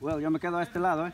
Well, yo me quedo a este lado, ¿eh?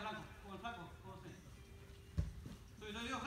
Blanco, con el Paco, ¿cómo se? Soy yo, yo.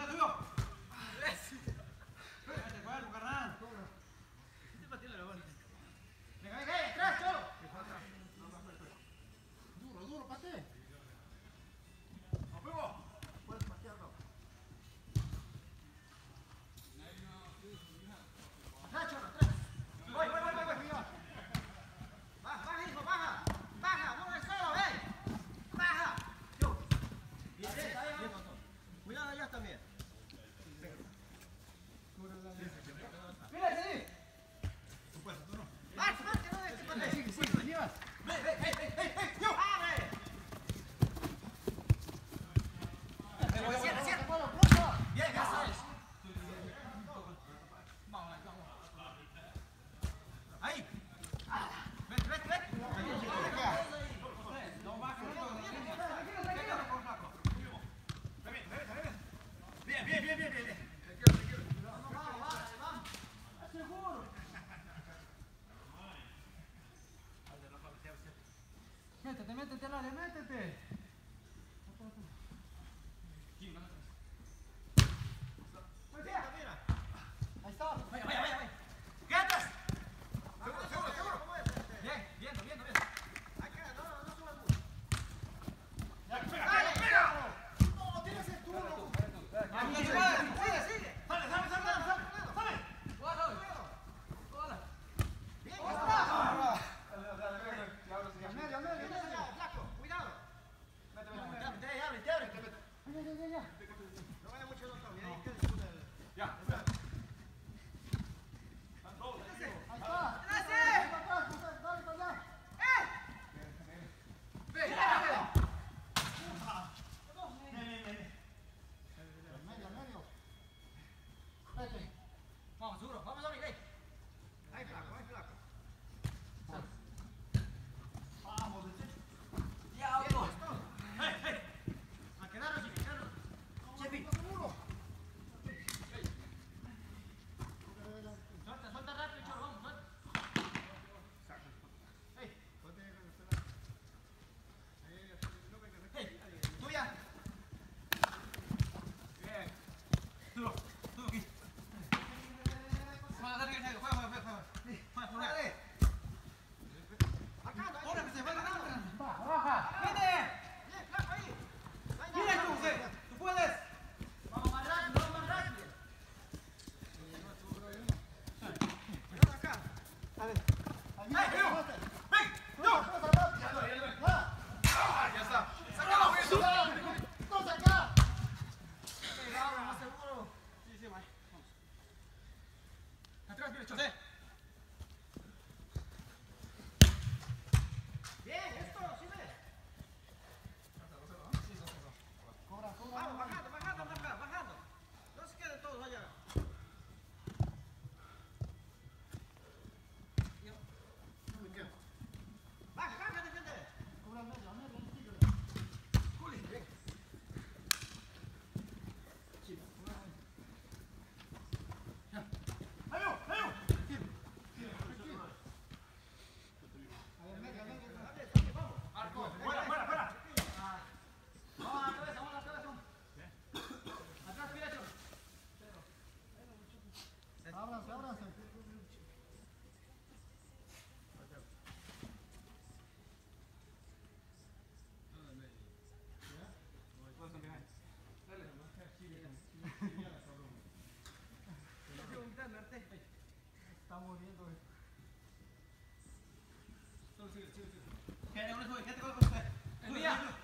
Ábranse, ábranse. Está muriendo, güey. Quédate con eso, quédate con eso.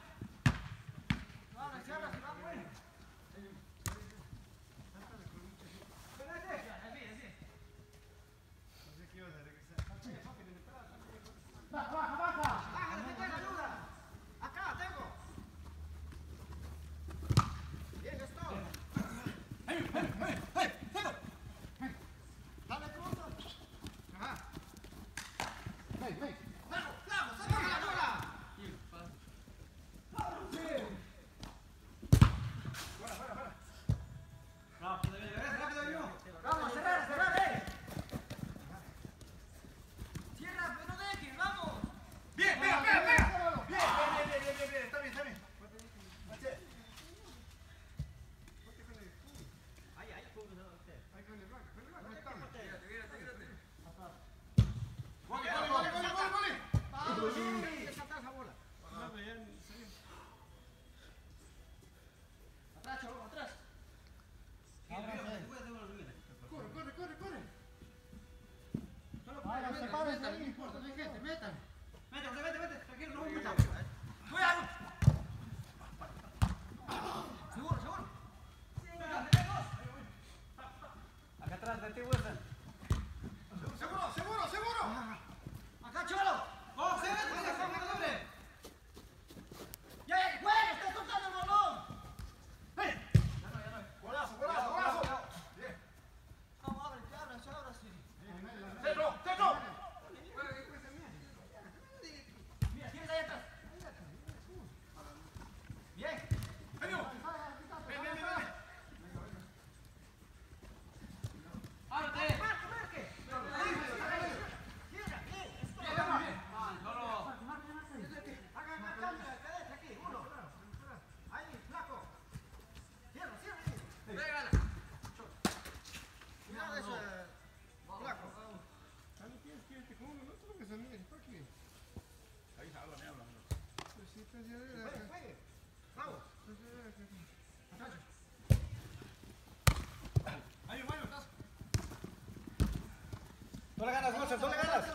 José, ¿dónde ganas?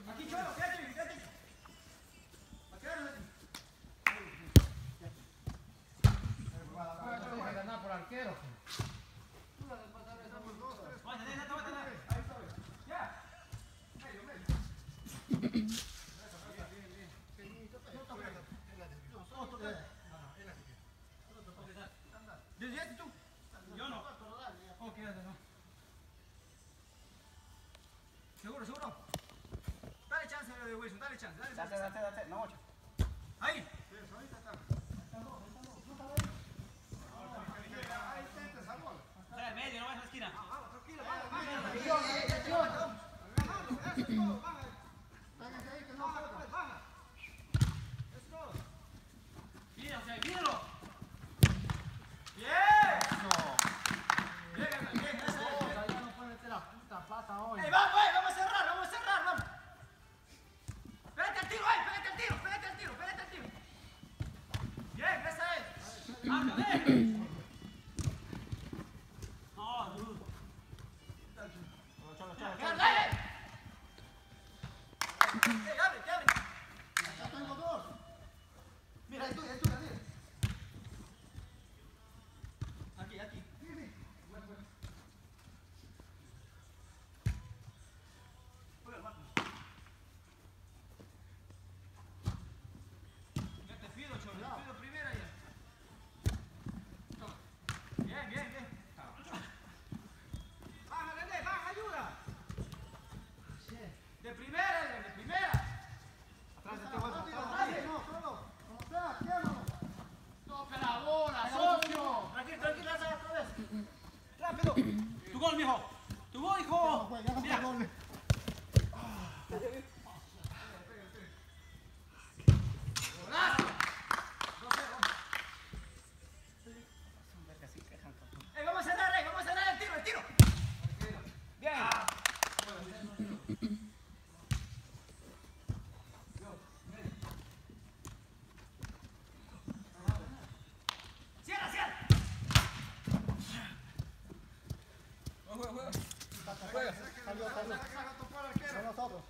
date, date, date, no, ocho. Ahí. Ahorita está. Ahí está, medio, no vas a la esquina. Tranquilo. Arkadaş! primer Son nosotros.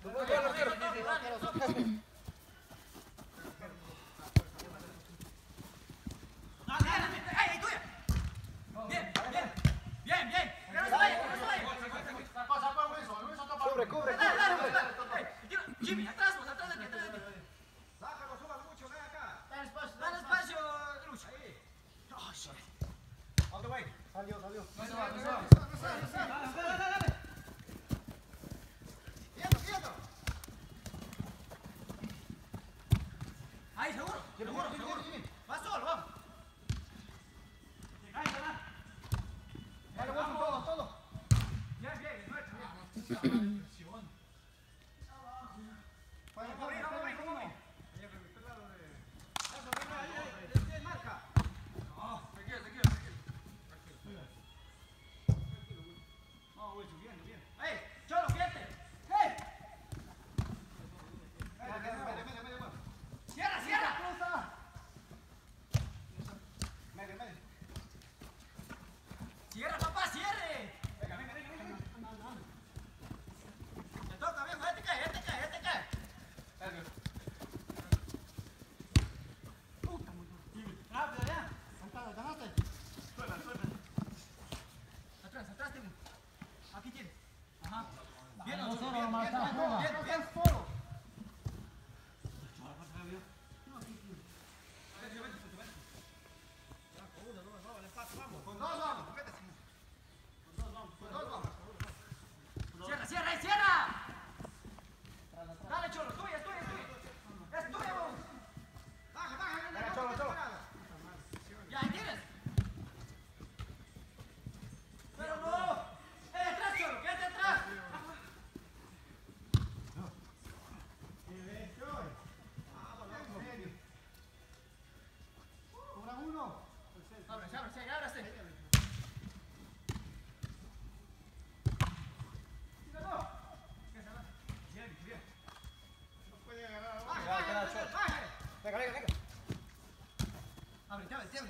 Por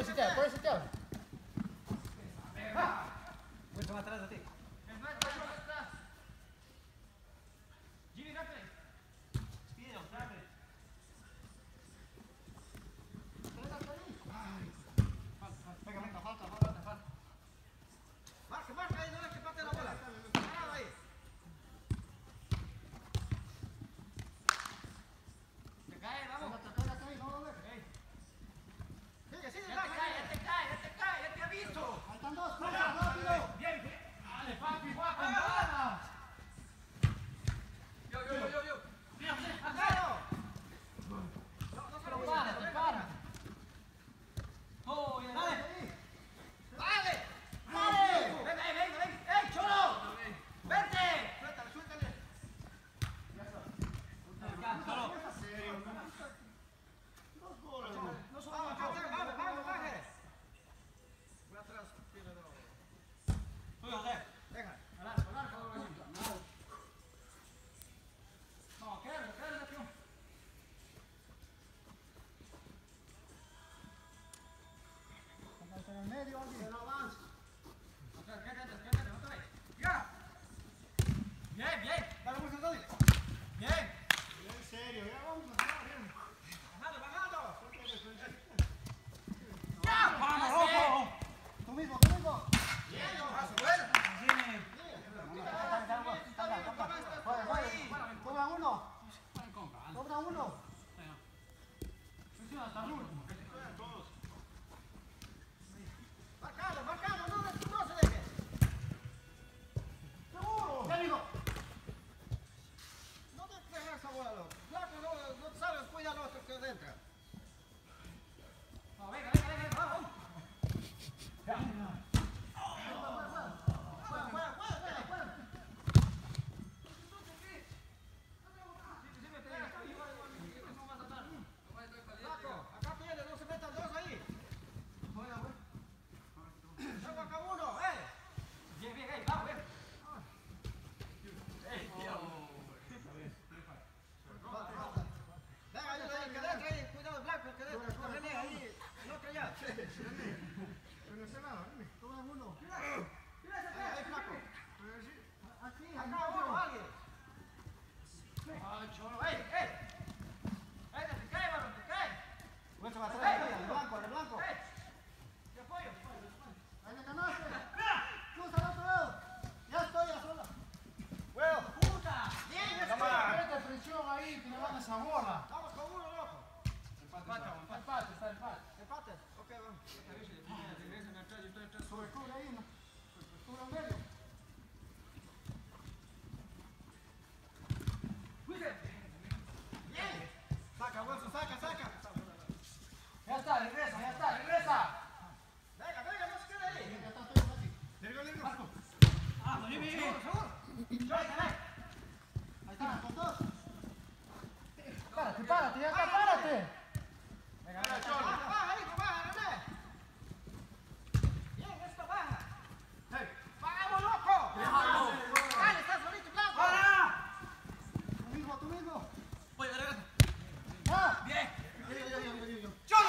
esse teu, por esse teu. medio Párate, párate, acá, párate. Venga, venga, Cholo. Bien, esto baja. ¡Vamos, loco! Dale, estás solito, blanco. ¡Para! Tú mismo, tú mismo. Voy, ¡Ah! Bien. ¡Cholo.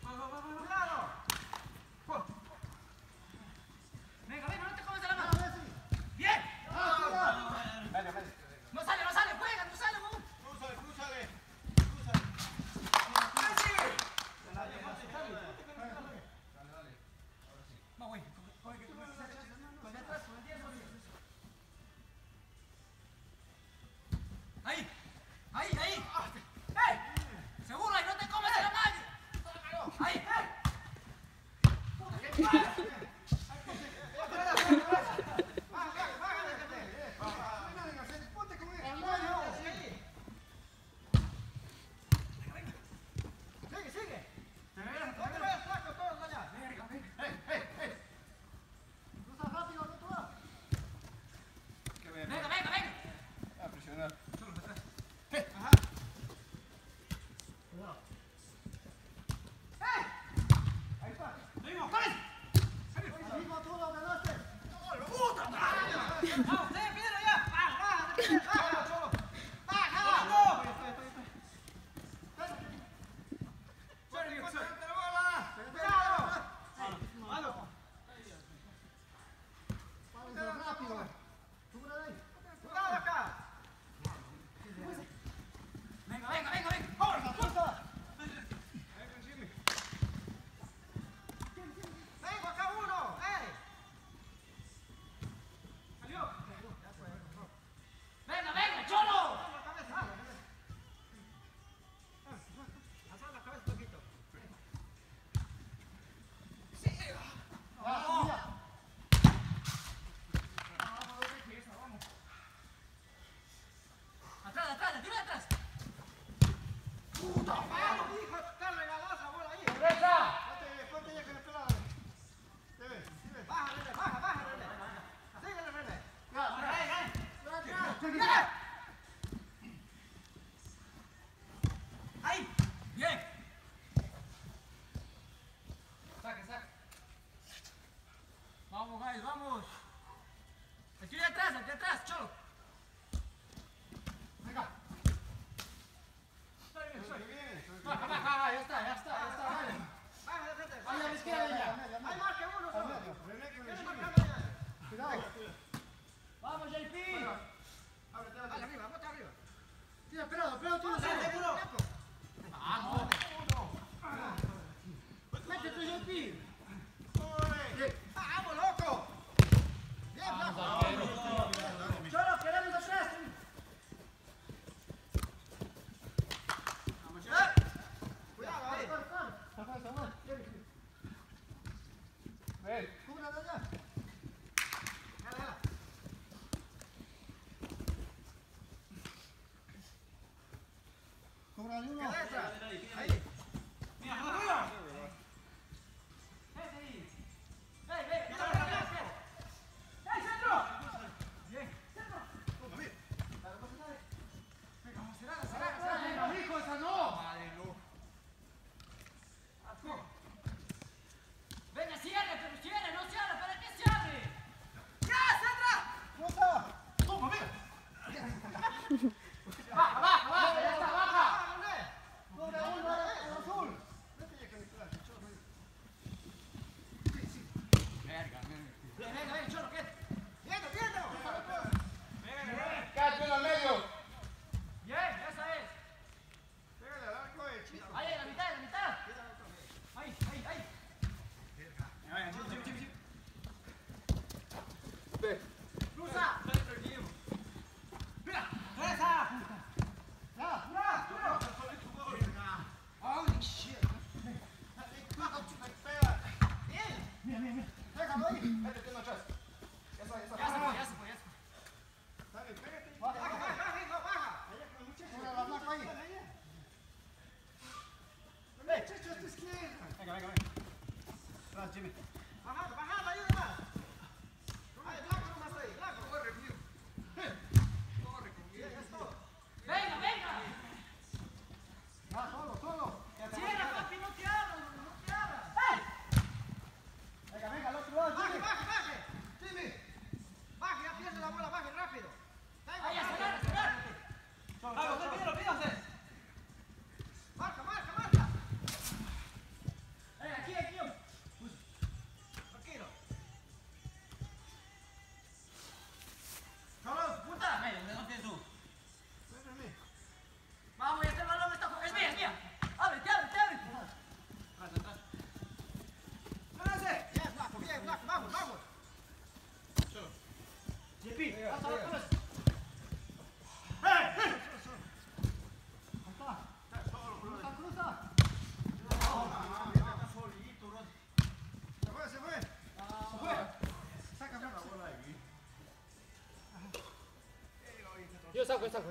Ну, это... Hadi bir. Yo saco,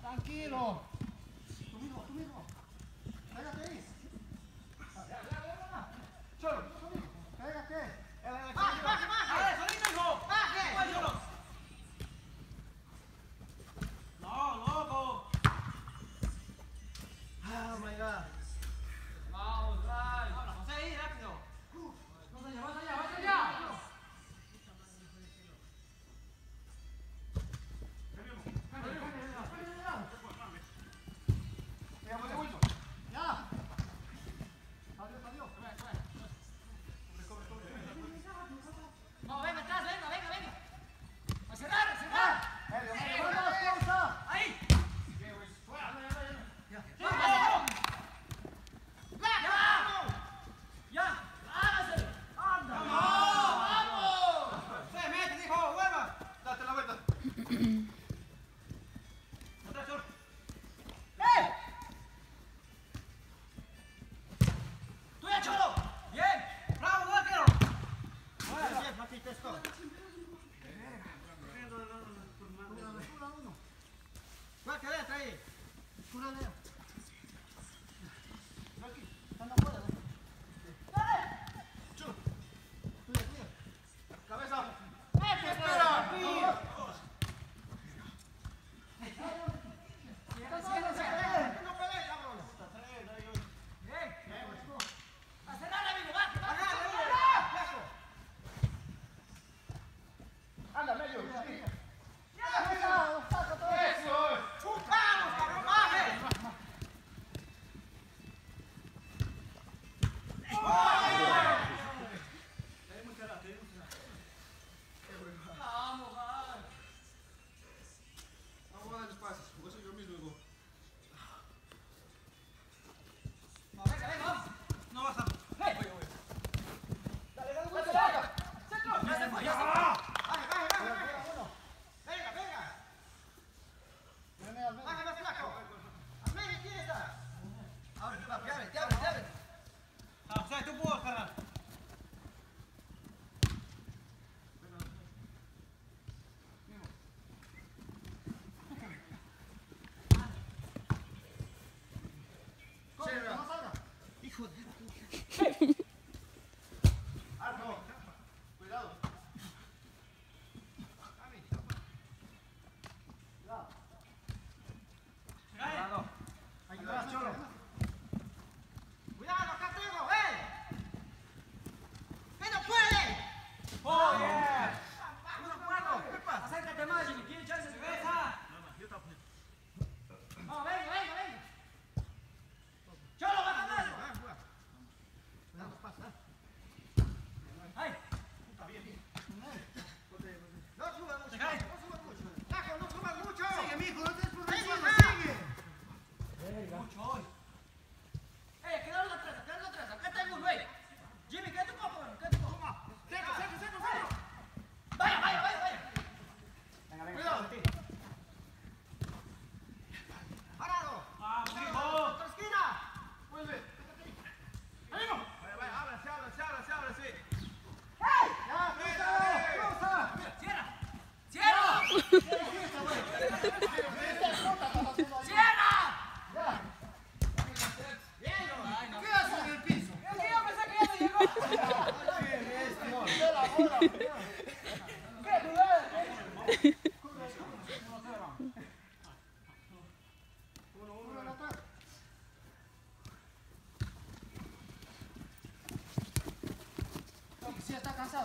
Tranquilo.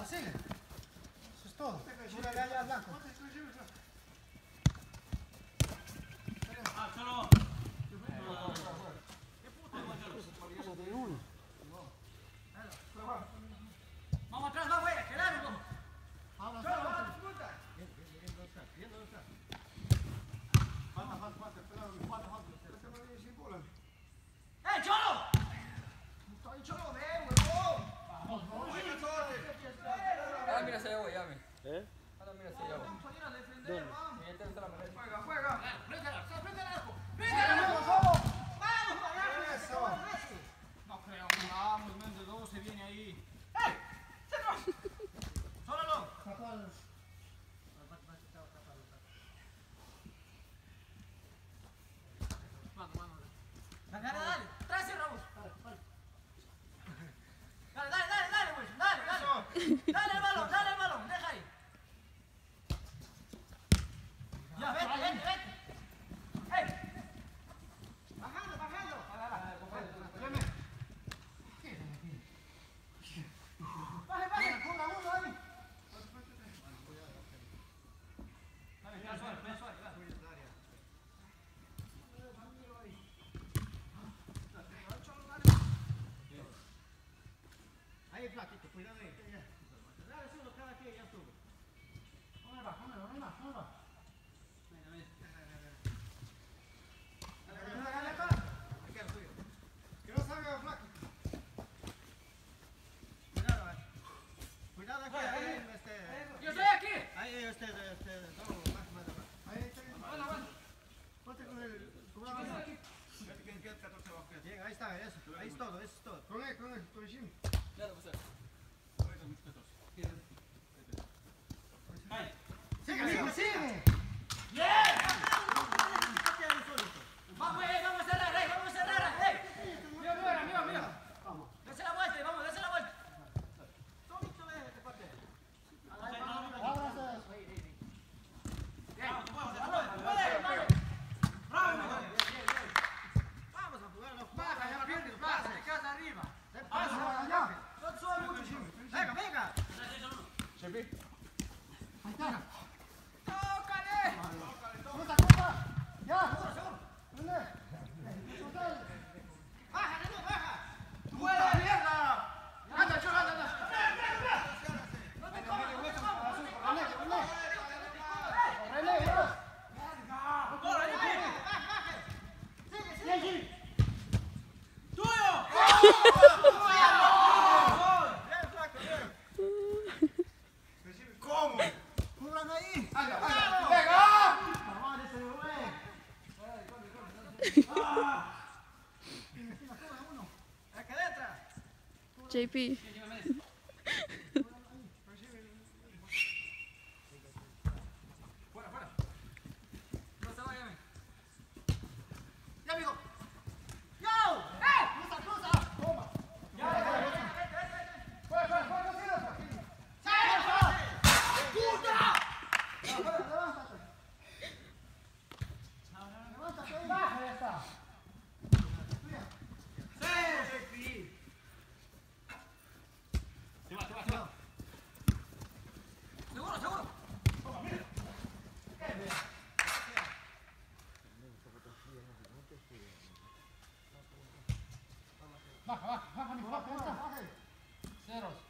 这个 Huh. j b Ceros.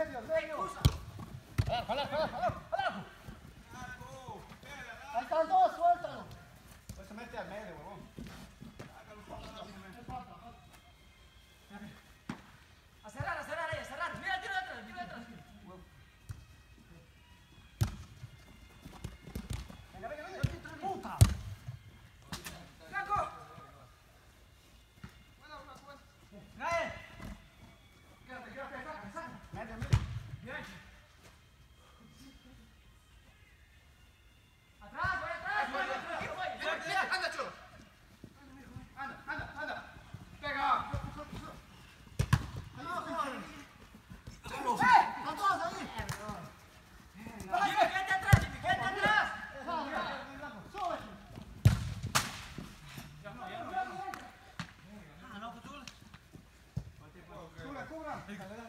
Sergio, Sergio. Hola, hola, hola. Hello.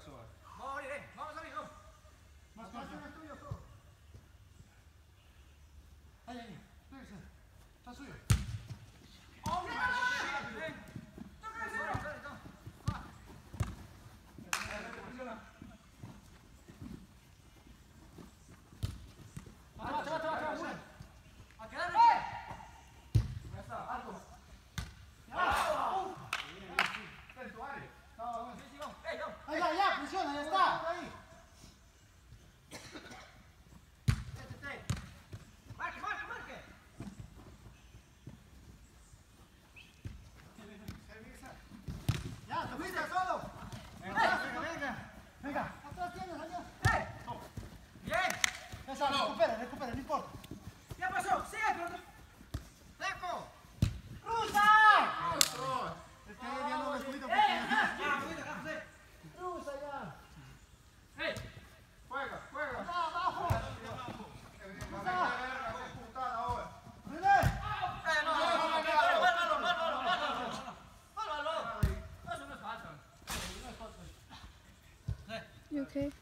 pasó? Moriré. Vamos, amigo. Más fácil es tuyo, todo. Ahí, ahí. Está suyo. Okay.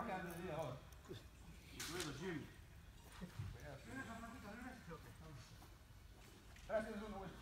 往下就也好。为了 Jimmy。哎，就是那个。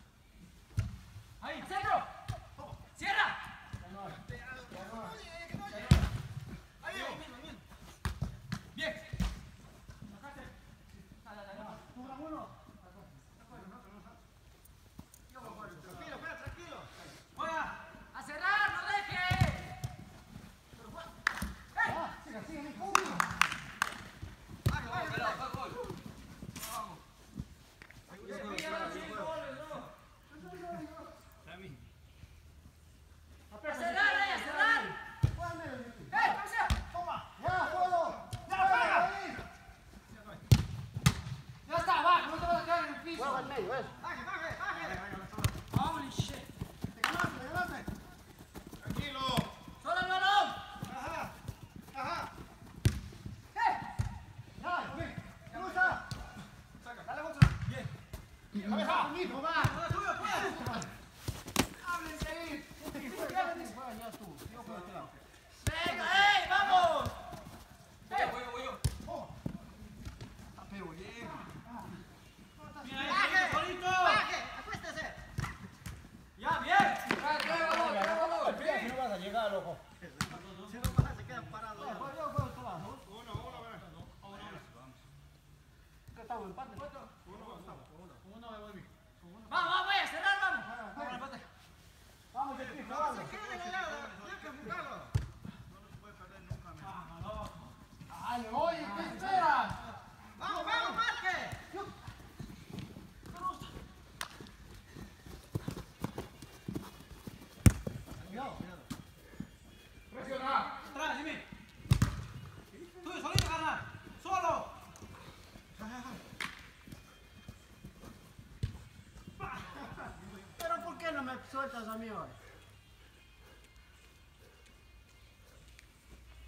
soltas a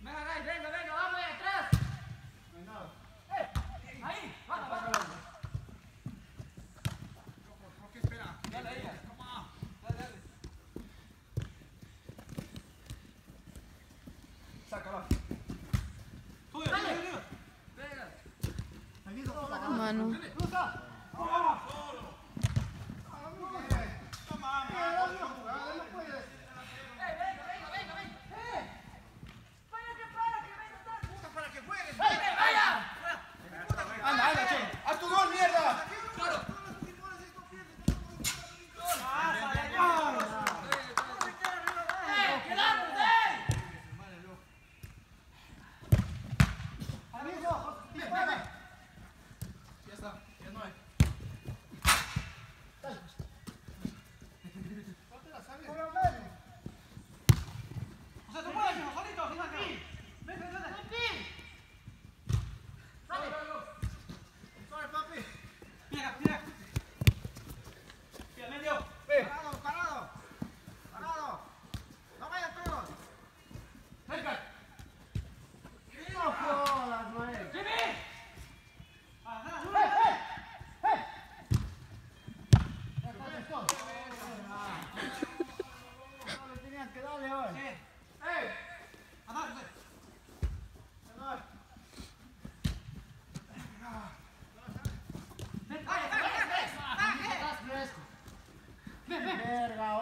Venga, guys, Vem, vem, vamos ahí atrás. Venga. Eh, ahí, vamos, vamos. ¿Por qué espera? Dale ahí. Dale, dale. Sácala. Tuyo, tuyo, tuyo. Venga. Mano. बाहेर गावात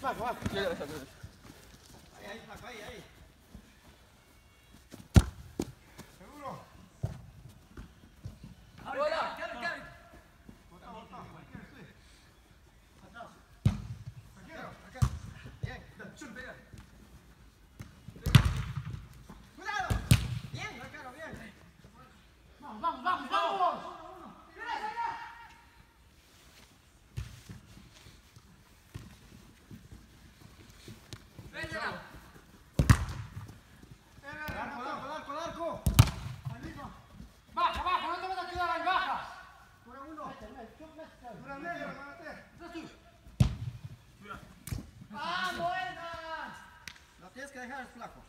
Vai, vai. Chega dessa vez. Aí, vai, aí aí. flaco.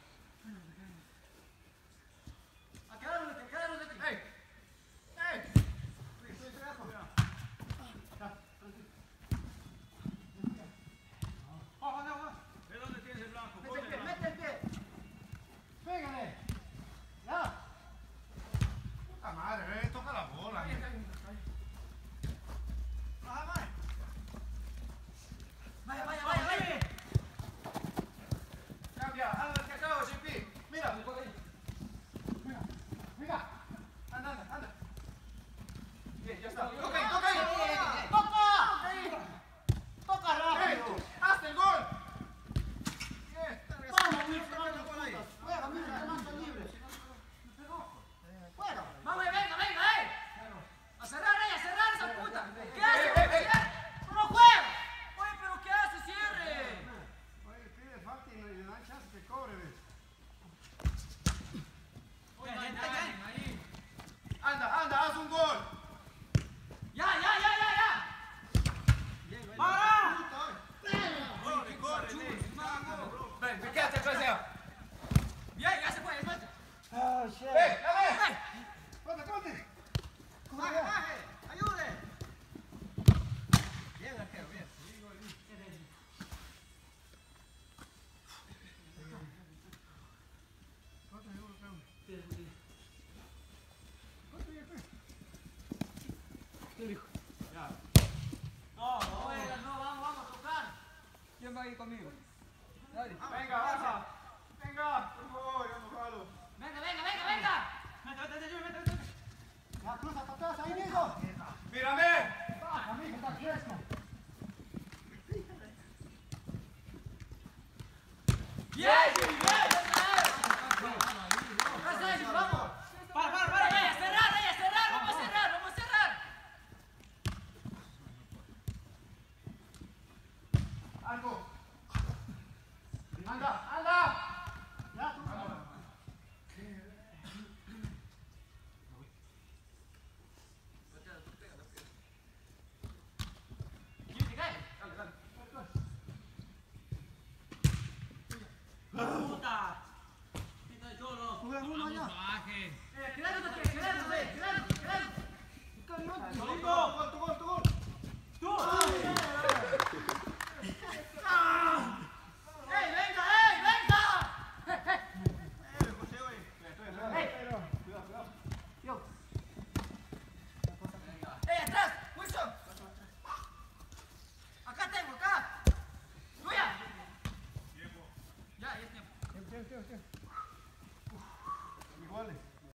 faz um gol. Ya, ya, ya, ya, ya. Para. vem! Vem, vem! Vem, vem! Vem, vem! Vem, vem! Vem, vem! Vem! Vem, vem! Vem! Vem! Vem! Vem! Vem! Vem! Vem! Vem! Vem aí comigo. Olha.